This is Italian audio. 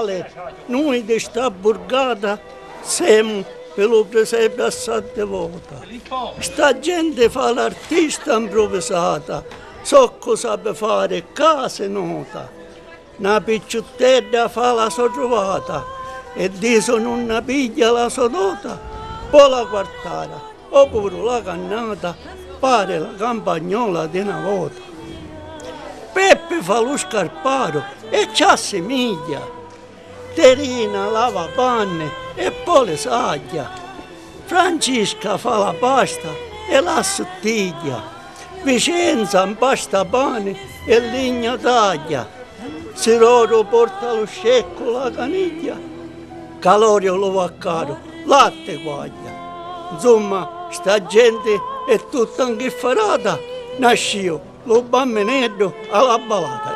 Natale, noi di sta borgata siamo per lo presepe a sette volte. Sta gente fa l'artista improvvisata, so cosa sa fare, case nota. Una picciuttella fa la sua trovata e dice non piglia la sua nota, poi la quartara, oppure la cannata, pare la campagnola di una volta. Peppe fa lo scarparo e c'ha semiglia. Terina lava panne e poi le saglia. Francesca fa la pasta e la sottiglia. Vicenza impasta pane e legna taglia. Siroro porta lo scecco la caniglia. Calorio lo va caro, latte guaglia. Insomma, sta gente è tutta ingiffarata. Nascio lo bambinetto alla balata.